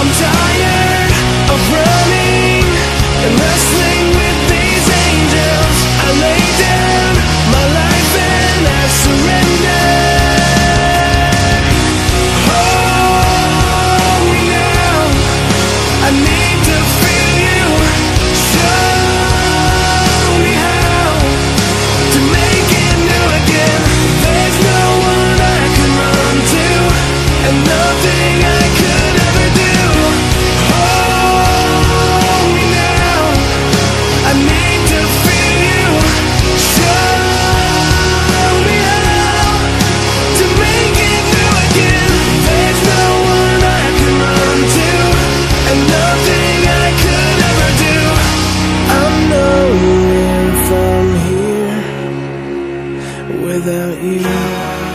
I'm tired of running and wrestling with these angels. I lay without you.